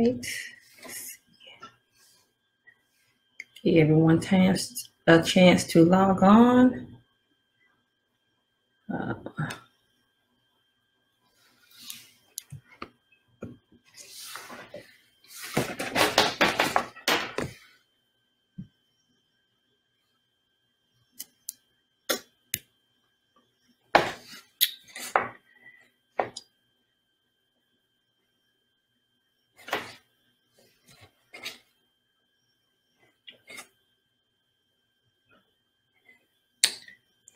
right. Give everyone chance, a chance to log on. Uh,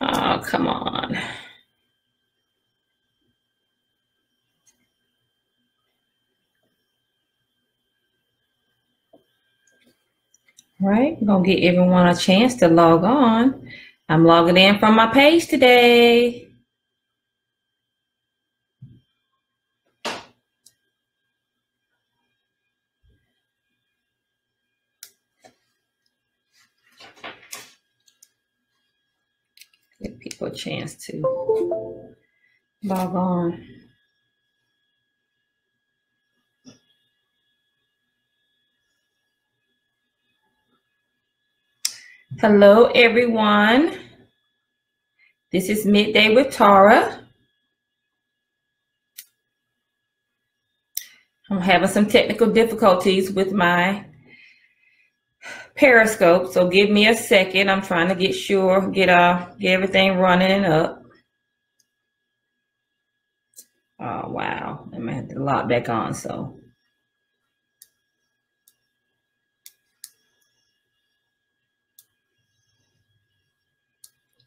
Oh, come on. Right, we're gonna give everyone a chance to log on. I'm logging in from my page today. Give people a chance to log on. Hello, everyone. This is Midday with Tara. I'm having some technical difficulties with my Periscope, so give me a second. I'm trying to get sure, get uh, get everything running and up. Oh wow, I might have to log back on. So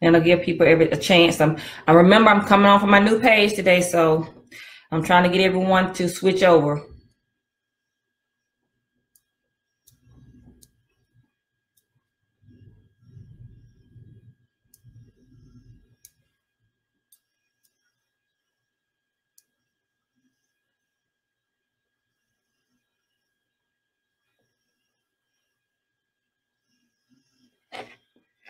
and I'll give people every a chance. I'm I remember I'm coming off of my new page today, so I'm trying to get everyone to switch over.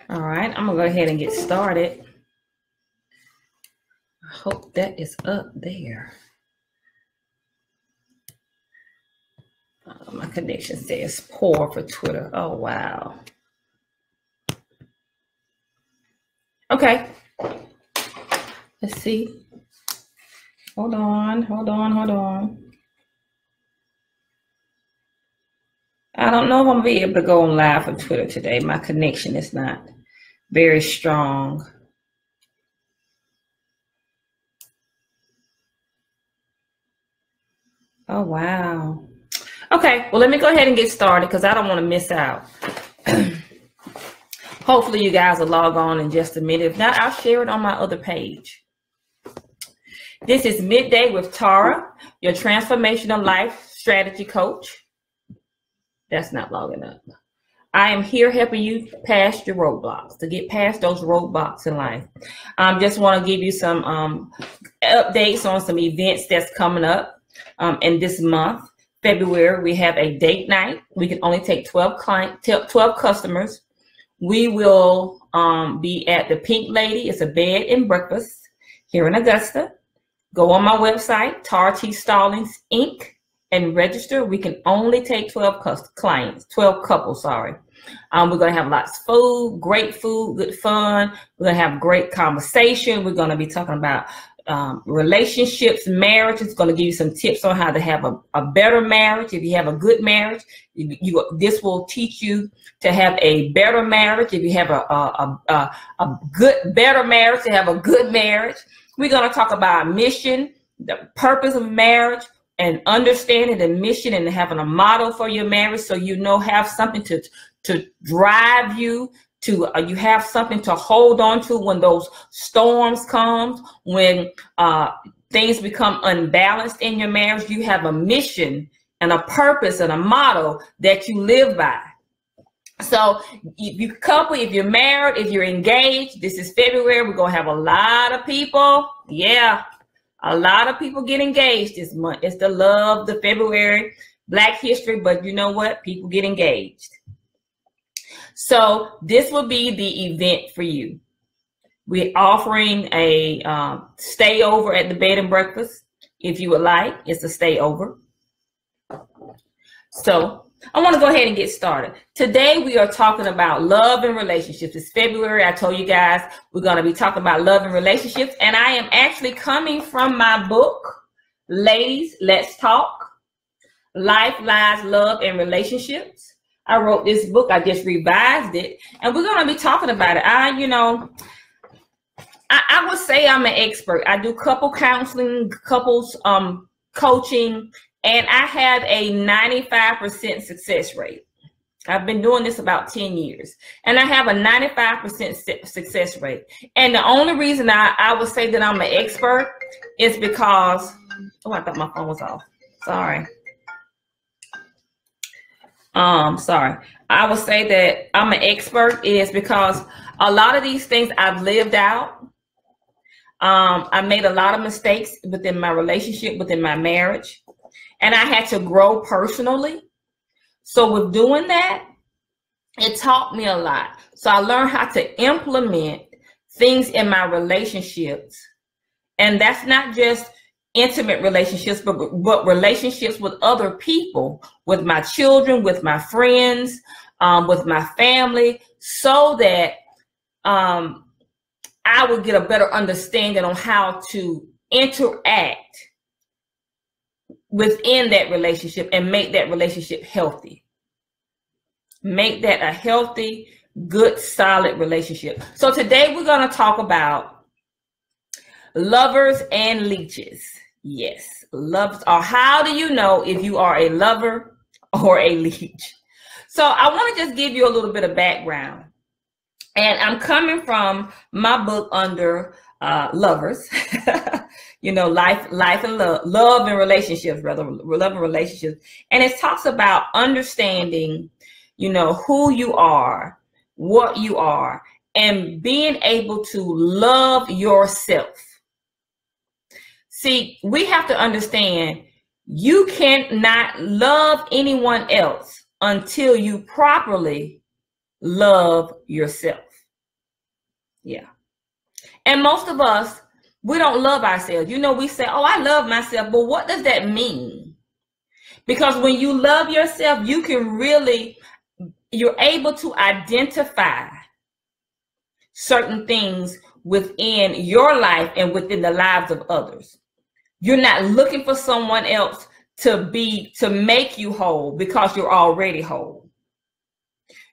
All right, I'm gonna go ahead and get started. I hope that is up there. Uh, my connection says poor for Twitter. Oh, wow. Okay. Let's see. Hold on, hold on, hold on. I don't know if I'm gonna be able to go on live on Twitter today. My connection is not very strong. Oh, wow. Okay, well, let me go ahead and get started because I don't want to miss out. Hopefully, you guys will log on in just a minute. If not, I'll share it on my other page. This is Midday with Tara, your transformational life strategy coach. That's not logging up. I am here helping you pass your roadblocks, to get past those roadblocks in life. I um, just want to give you some um, updates on some events that's coming up um, in this month. February, we have a date night. We can only take 12 client, 12 customers. We will um, be at the Pink Lady. It's a bed and breakfast here in Augusta. Go on my website, Tara T Stallings Inc and register. We can only take 12 clients, 12 couples, sorry. Um, we're going to have lots of food, great food, good fun. We're going to have great conversation. We're going to be talking about um, relationships, marriage. It's going to give you some tips on how to have a, a better marriage. If you have a good marriage, you, you, this will teach you to have a better marriage. If you have a, a, a, a good, better marriage, to have a good marriage. We're going to talk about mission, the purpose of marriage, and understanding the mission and having a model for your marriage so you know have something to to drive you to uh, you have something to hold on to when those storms come when uh, things become unbalanced in your marriage. You have a mission and a purpose and a model that you live by. So if you couple if you're married if you're engaged this is february we're gonna have a lot of people. Yeah a lot of people get engaged this month. It's the love, the February, Black History, but you know what? People get engaged. So this will be the event for you. We're offering a um, stay over at the bed and breakfast if you would like. It's a stay over. So I want to go ahead and get started. Today we are talking about love and relationships. It's February. I told you guys we're going to be talking about love and relationships. And I am actually coming from my book, Ladies, Let's Talk Life, Lies, Love, and Relationships. I wrote this book. I just revised it. And we're going to be talking about it. I, you know, I, I would say I'm an expert. I do couple counseling, couples um, coaching, and I have a 95% success rate. I've been doing this about 10 years and I have a 95% success rate. And the only reason I, I would say that I'm an expert is because, oh, I thought my phone was off. Sorry. Um, sorry. I would say that I'm an expert is because a lot of these things I've lived out. Um, I made a lot of mistakes within my relationship, within my marriage and I had to grow personally. So with doing that, it taught me a lot. So I learned how to implement things in my relationships. And that's not just intimate relationships, but, but relationships with other people, with my children, with my friends, um, with my family, so that um, I would get a better understanding on how to interact within that relationship and make that relationship healthy. Make that a healthy, good, solid relationship. So today we're going to talk about lovers and leeches. Yes, loves or how do you know if you are a lover or a leech? So I want to just give you a little bit of background. And I'm coming from my book under uh, lovers. you know, life, life and love, love and relationships, rather love and relationships. And it talks about understanding, you know, who you are, what you are, and being able to love yourself. See, we have to understand you cannot love anyone else until you properly love yourself. Yeah. And most of us we don't love ourselves. You know, we say, Oh, I love myself. But what does that mean? Because when you love yourself, you can really, you're able to identify certain things within your life and within the lives of others. You're not looking for someone else to be, to make you whole because you're already whole.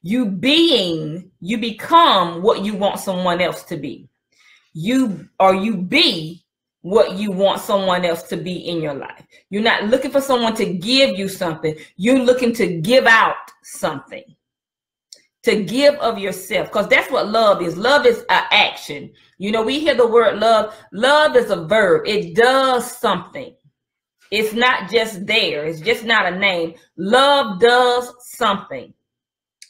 You being, you become what you want someone else to be you or you be what you want someone else to be in your life. You're not looking for someone to give you something. You're looking to give out something. To give of yourself because that's what love is. Love is an action. You know, we hear the word love. Love is a verb. It does something. It's not just there. It's just not a name. Love does something.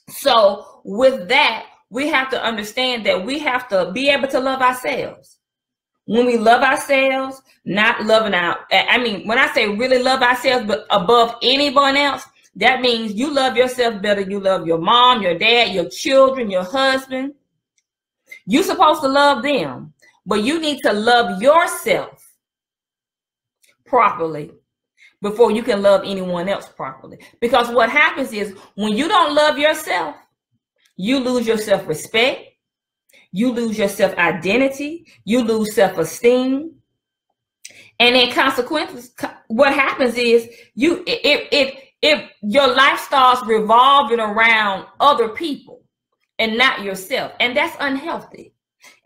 So with that, we have to understand that we have to be able to love ourselves. When we love ourselves, not loving out. I mean, when I say really love ourselves, but above anyone else, that means you love yourself better. You love your mom, your dad, your children, your husband. You're supposed to love them, but you need to love yourself properly before you can love anyone else properly. Because what happens is when you don't love yourself, you lose your self respect. You lose your self identity. You lose self esteem. And in consequences, what happens is you if if if your life starts revolving around other people and not yourself, and that's unhealthy.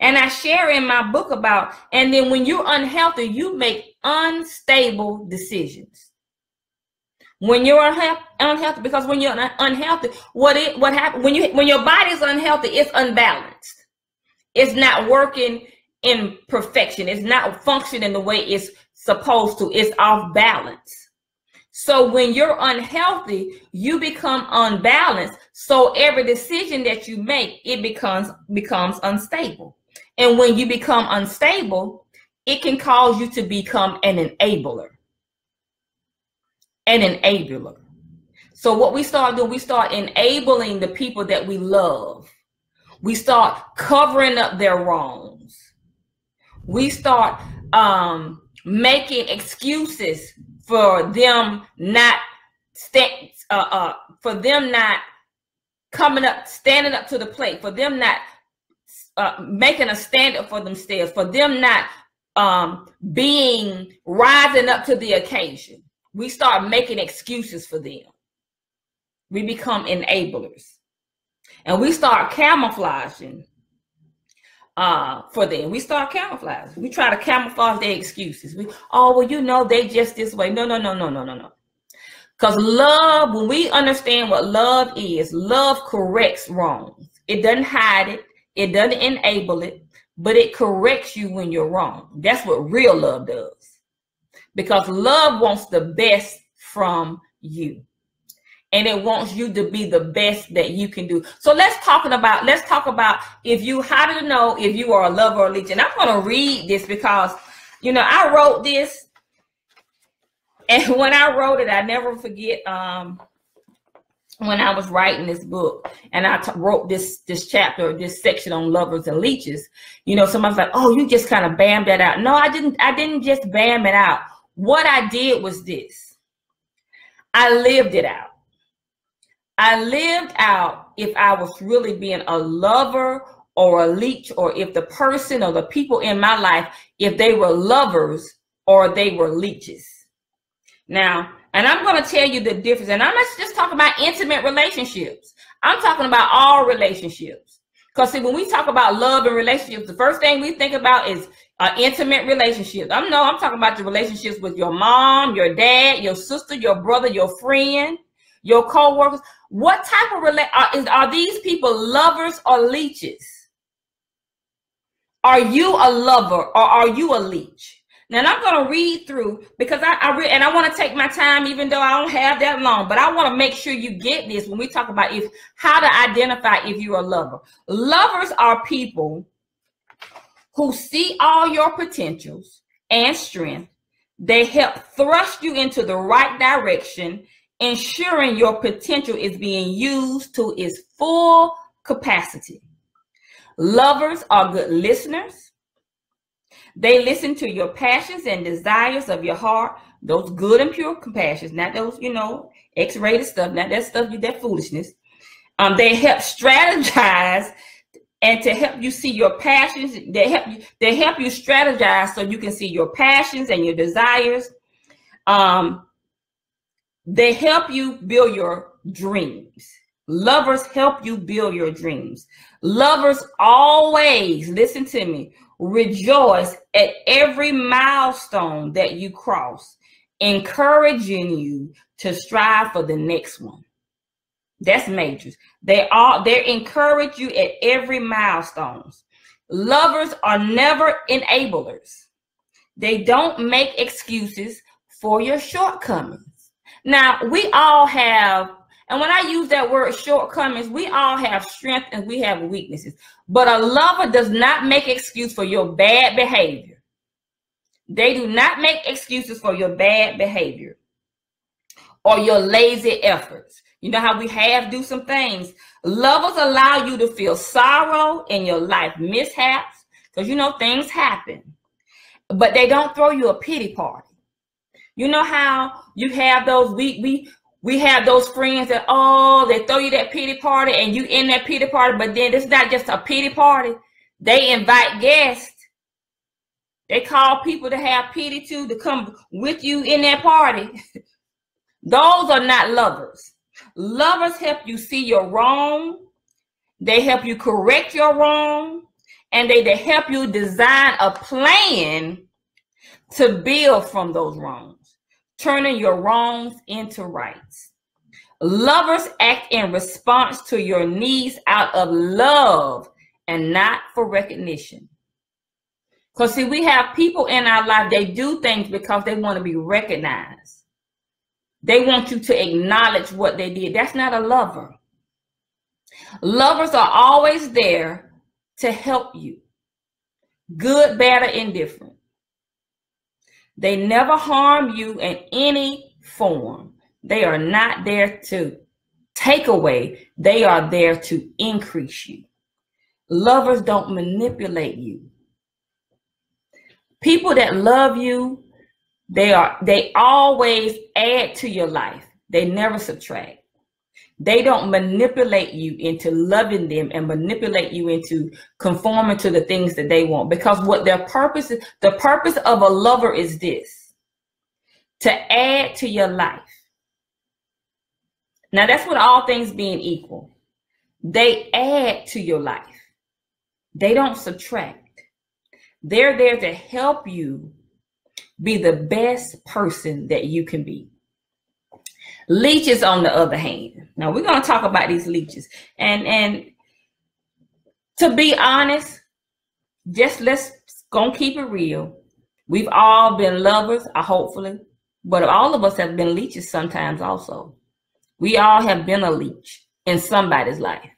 And I share in my book about, and then when you're unhealthy, you make unstable decisions when you're unhealthy because when you're unhealthy what it what happens when you when your body's unhealthy it's unbalanced. It's not working in perfection. It's not functioning the way it's supposed to. It's off balance. So when you're unhealthy you become unbalanced. So every decision that you make it becomes becomes unstable. And when you become unstable it can cause you to become an enabler an enabler. So what we start doing, we start enabling the people that we love. We start covering up their wrongs. We start um, making excuses for them not st- uh, uh, for them not coming up, standing up to the plate, for them not uh, making a standard for themselves, for them not um, being rising up to the occasion. We start making excuses for them. We become enablers. And we start camouflaging uh, for them. We start camouflaging. We try to camouflage their excuses. We, oh, well, you know, they just this way. No, no, no, no, no, no, no. Because love, when we understand what love is, love corrects wrongs. It doesn't hide it, it doesn't enable it, but it corrects you when you're wrong. That's what real love does. Because love wants the best from you. And it wants you to be the best that you can do. So let's talking about let's talk about if you how to know if you are a lover or a leech. And I'm gonna read this because you know I wrote this and when I wrote it, I never forget um, when I was writing this book and I t- wrote this this chapter, this section on lovers and leeches. You know, somebody's like, "Oh, you just kind of bammed that out." No, I didn't. I didn't just bam it out. What I did was this: I lived it out. I lived out if I was really being a lover or a leech, or if the person or the people in my life, if they were lovers or they were leeches. Now, and I'm going to tell you the difference. And I'm not just talking about intimate relationships. I'm talking about all relationships. Because see, when we talk about love and relationships, the first thing we think about is uh, intimate relationships. I'm no, I'm talking about the relationships with your mom, your dad, your sister, your brother, your friend, your co-workers. What type of relate are, is, are these people lovers or leeches? Are you a lover or are you a leech? Now I'm going to read through because I, I re- and I want to take my time, even though I don't have that long. But I want to make sure you get this when we talk about if how to identify if you're a lover. Lovers are people who see all your potentials and strength. They help thrust you into the right direction, ensuring your potential is being used to its full capacity. Lovers are good listeners they listen to your passions and desires of your heart, those good and pure compassions, not those, you know, X-rated stuff, not that stuff, you that foolishness. Um, they help strategize and to help you see your passions. They help you, they help you strategize so you can see your passions and your desires. Um, they help you build your dreams. Lovers help you build your dreams. Lovers always, listen to me, Rejoice at every milestone that you cross, encouraging you to strive for the next one. That's majors. They all they encourage you at every milestones. Lovers are never enablers. They don't make excuses for your shortcomings. Now, we all have and when I use that word shortcomings, we all have strength and we have weaknesses. But a lover does not make excuse for your bad behavior. They do not make excuses for your bad behavior or your lazy efforts. You know how we have do some things. Lovers allow you to feel sorrow in your life mishaps because you know things happen. But they don't throw you a pity party. You know how you have those we we we have those friends that oh they throw you that pity party and you in that pity party but then it's not just a pity party they invite guests they call people to have pity to to come with you in that party those are not lovers lovers help you see your wrong they help you correct your wrong and they, they help you design a plan to build from those wrongs turning your wrongs into rights. Lovers act in response to your needs out of love and not for recognition. Because, see, we have people in our life, they do things because they want to be recognized. They want you to acknowledge what they did. That's not a lover. Lovers are always there to help you, good, bad, or indifferent. They never harm you in any form. They are not there to take away, they are there to increase you. Lovers don't manipulate you. People that love you, they are they always add to your life. They never subtract. They don't manipulate you into loving them and manipulate you into conforming to the things that they want. Because what their purpose is, the purpose of a lover is this to add to your life. Now, that's what all things being equal. They add to your life, they don't subtract. They're there to help you be the best person that you can be. Leeches, on the other hand, now we're going to talk about these leeches, and and to be honest, just let's gonna keep it real. We've all been lovers, uh, hopefully, but all of us have been leeches sometimes. Also, we all have been a leech in somebody's life.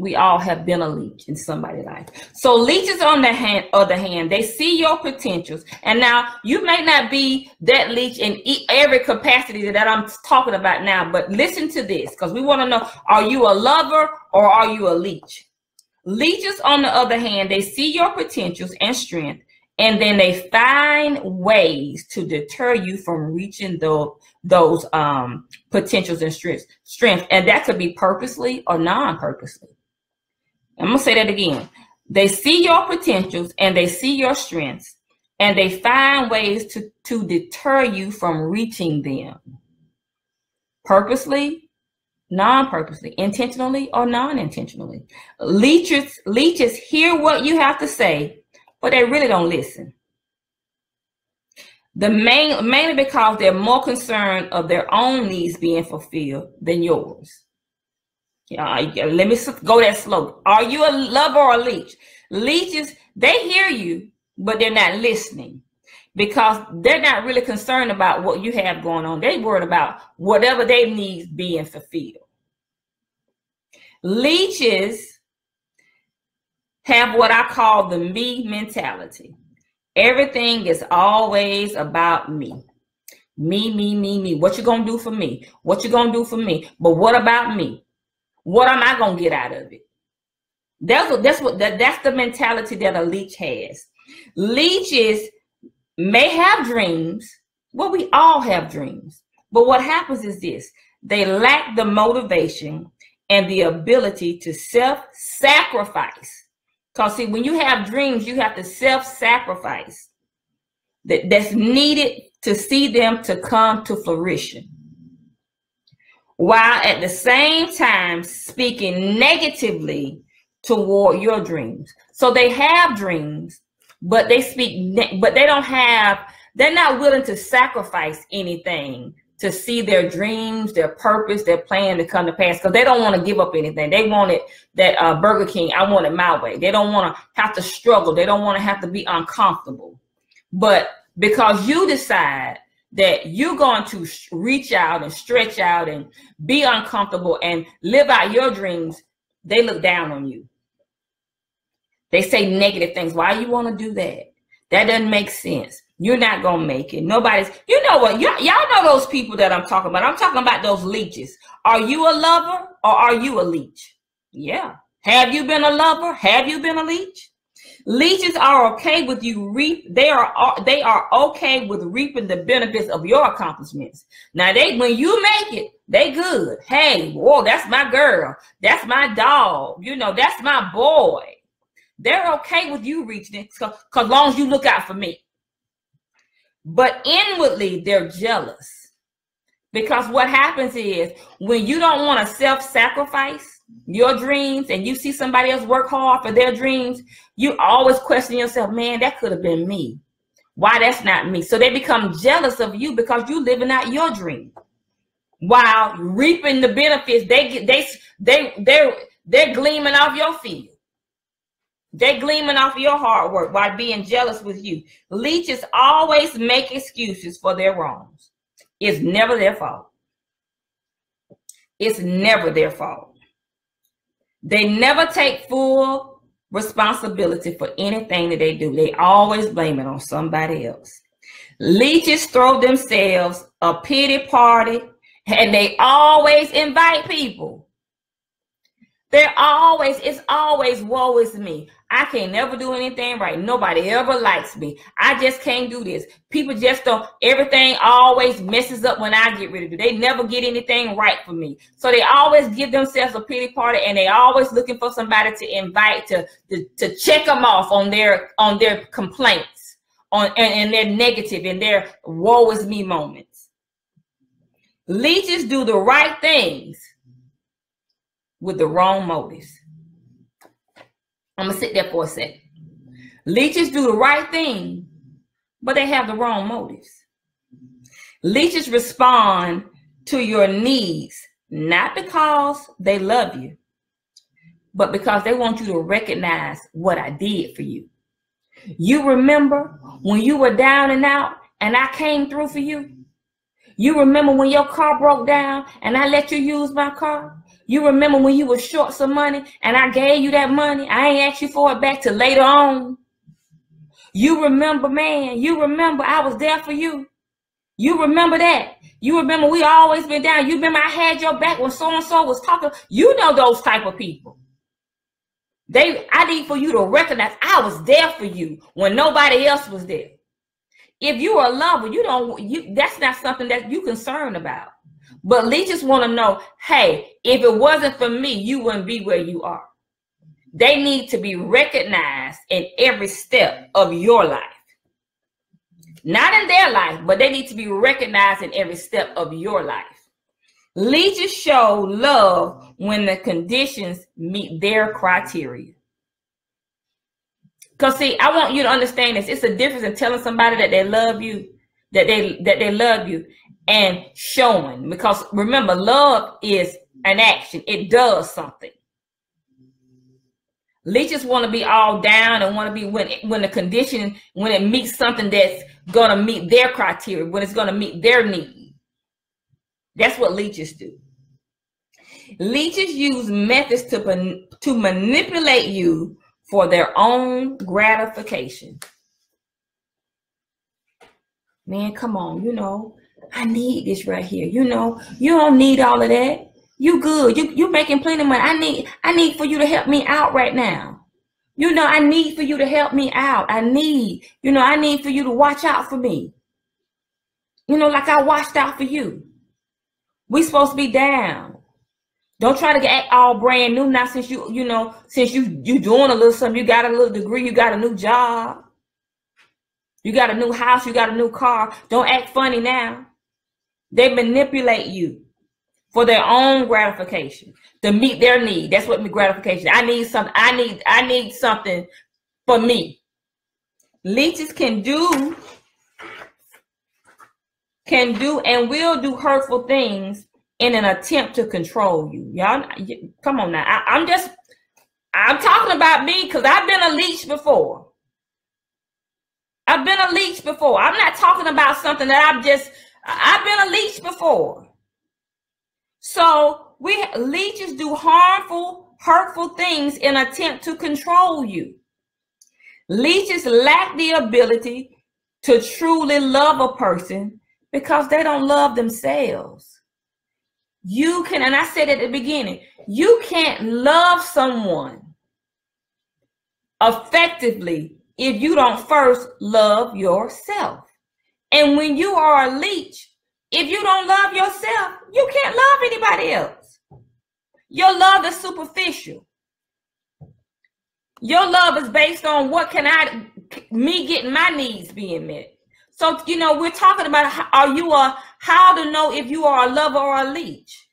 We all have been a leech in somebody's life. So leeches on the hand, other hand, they see your potentials. And now you may not be that leech in every capacity that I'm talking about now, but listen to this because we want to know, are you a lover or are you a leech? Leeches, on the other hand, they see your potentials and strength, and then they find ways to deter you from reaching those those um, potentials and strengths. Strength, and that could be purposely or non-purposely. I'm going to say that again. They see your potentials and they see your strengths and they find ways to, to deter you from reaching them. Purposely, non-purposely, intentionally or non-intentionally. Leeches, leeches hear what you have to say, but they really don't listen. The main mainly because they're more concerned of their own needs being fulfilled than yours. Uh, let me go that slow. Are you a lover or a leech? Leeches, they hear you, but they're not listening because they're not really concerned about what you have going on. They're worried about whatever they need being fulfilled. Leeches have what I call the me mentality. Everything is always about me. Me, me, me, me. What you gonna do for me? What you gonna do for me? But what about me? What am I gonna get out of it? That's what that's what that, that's the mentality that a leech has. Leeches may have dreams. Well, we all have dreams. But what happens is this they lack the motivation and the ability to self-sacrifice. Because see, when you have dreams, you have to self-sacrifice that, that's needed to see them to come to fruition while at the same time speaking negatively toward your dreams. So they have dreams, but they speak, but they don't have, they're not willing to sacrifice anything to see their dreams, their purpose, their plan to come to pass because they don't want to give up anything. They want it that uh, Burger King, I want it my way. They don't want to have to struggle. They don't want to have to be uncomfortable. But because you decide that you're going to reach out and stretch out and be uncomfortable and live out your dreams, they look down on you. They say negative things. Why you want to do that? That doesn't make sense. You're not gonna make it. Nobody's. You know what? y'all know those people that I'm talking about. I'm talking about those leeches. Are you a lover or are you a leech? Yeah. Have you been a lover? Have you been a leech? Leeches are okay with you reap. They are uh, they are okay with reaping the benefits of your accomplishments. Now they when you make it, they good. Hey, whoa, that's my girl. That's my dog. You know, that's my boy. They're okay with you reaching it because long as you look out for me. But inwardly, they're jealous. Because what happens is when you don't want to self-sacrifice, your dreams and you see somebody else work hard for their dreams, you always question yourself, man, that could have been me. Why that's not me? So they become jealous of you because you living out your dream while reaping the benefits. They get they they they're they're gleaming off your field. They're gleaming off your hard work while being jealous with you. Leeches always make excuses for their wrongs. It's never their fault. It's never their fault. They never take full responsibility for anything that they do. They always blame it on somebody else. Leeches throw themselves a pity party and they always invite people. They're always, it's always woe is me. I can't never do anything right. Nobody ever likes me. I just can't do this. People just don't, everything always messes up when I get ready to do. They never get anything right for me. So they always give themselves a pity party and they always looking for somebody to invite to, to, to check them off on their on their complaints on and, and their negative and their woe is me moments. Leeches do the right things with the wrong motives. I'm gonna sit there for a second. Leeches do the right thing, but they have the wrong motives. Leeches respond to your needs not because they love you, but because they want you to recognize what I did for you. You remember when you were down and out and I came through for you? You remember when your car broke down and I let you use my car? You remember when you were short some money and I gave you that money? I ain't asked you for it back till later on. You remember, man, you remember I was there for you. You remember that. You remember we always been down. You remember I had your back when so-and-so was talking. You know those type of people. They I need for you to recognize I was there for you when nobody else was there. If you're a lover, you don't you that's not something that you concerned about. But leeches want to know, hey, if it wasn't for me, you wouldn't be where you are. They need to be recognized in every step of your life. Not in their life, but they need to be recognized in every step of your life. Leeches show love when the conditions meet their criteria. Because see, I want you to understand this. It's a difference in telling somebody that they love you, that they that they love you, and showing. Because remember, love is an action, it does something. Leeches want to be all down and want to be when when the condition when it meets something that's gonna meet their criteria, when it's gonna meet their need. That's what leeches do. Leeches use methods to to manipulate you for their own gratification. Man, come on, you know, I need this right here. You know, you don't need all of that. You good. You you making plenty of money. I need I need for you to help me out right now. You know, I need for you to help me out. I need, you know, I need for you to watch out for me. You know, like I watched out for you. We supposed to be down. Don't try to get all brand new now since you, you know, since you you doing a little something, you got a little degree, you got a new job. You got a new house, you got a new car. Don't act funny now. They manipulate you for their own gratification to meet their need. That's what me gratification. I need something. I need. I need something for me. Leeches can do, can do, and will do hurtful things in an attempt to control you. Y'all, come on now. I, I'm just. I'm talking about me because I've been a leech before. I've been a leech before. I'm not talking about something that I've just I've been a leech before. So we leeches do harmful, hurtful things in attempt to control you. Leeches lack the ability to truly love a person because they don't love themselves. You can, and I said at the beginning, you can't love someone effectively if you don't first love yourself. And when you are a leech, if you don't love yourself, you can't love anybody else. Your love is superficial. Your love is based on what can I, me getting my needs being met. So, you know, we're talking about how, are you a, how to know if you are a lover or a leech.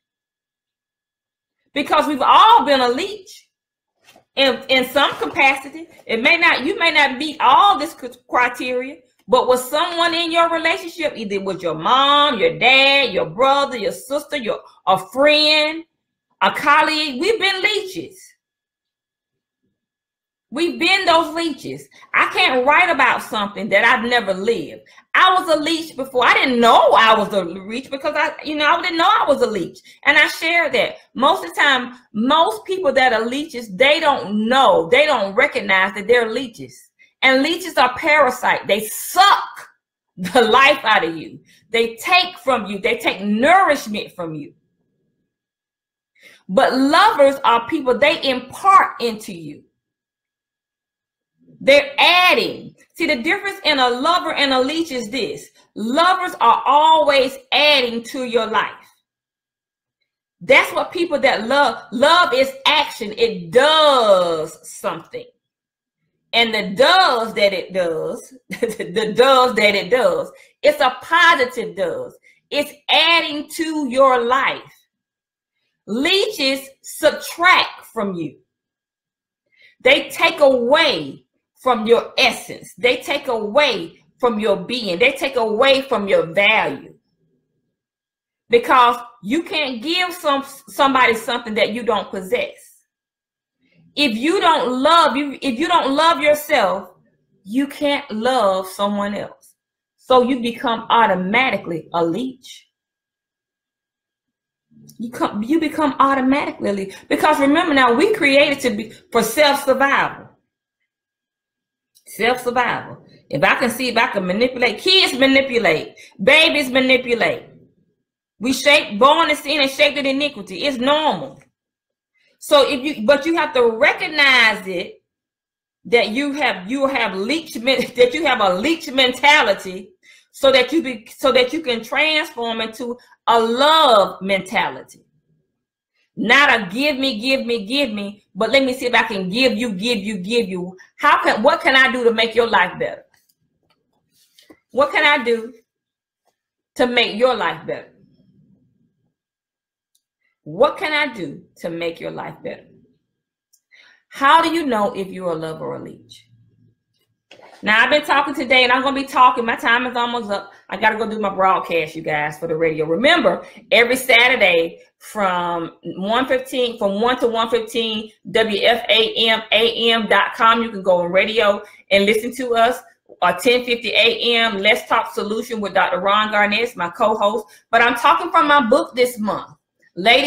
Because we've all been a leech in, in some capacity. It may not, you may not meet all this criteria, but with someone in your relationship, either with your mom, your dad, your brother, your sister, your a friend, a colleague, we've been leeches. We've been those leeches. I can't write about something that I've never lived. I was a leech before. I didn't know I was a leech because I, you know, I didn't know I was a leech. And I share that. Most of the time, most people that are leeches, they don't know, they don't recognize that they're leeches. And leeches are parasite. They suck the life out of you. They take from you. They take nourishment from you. But lovers are people they impart into you. They're adding. See, the difference in a lover and a leech is this lovers are always adding to your life. That's what people that love love is action. It does something. And the does that it does, the does that it does, it's a positive does. It's adding to your life. Leeches subtract from you. They take away from your essence. They take away from your being. They take away from your value. Because you can't give some somebody something that you don't possess. If you don't love you, if you don't love yourself, you can't love someone else. So you become automatically a leech. You come you become automatically a leech. Because remember now, we created to be for self-survival. Self-survival. If I can see if I can manipulate, kids manipulate, babies manipulate. We shape born in sin and shaped in iniquity. It's normal. So if you but you have to recognize it that you have you have leech that you have a leech mentality so that you be so that you can transform into a love mentality. Not a give me, give me, give me, but let me see if I can give you, give you, give you. How can what can I do to make your life better? What can I do to make your life better? What can I do to make your life better? How do you know if you're a lover or a leech? Now, I've been talking today and I'm going to be talking. My time is almost up. I got to go do my broadcast, you guys, for the radio. Remember, every Saturday from 115, from 1 to 115, WFAMAM.com. You can go on radio and listen to us. Uh, 1050 a.m. Let's Talk Solution with Dr. Ron Garnett, my co-host. But I'm talking from my book this month. Ladies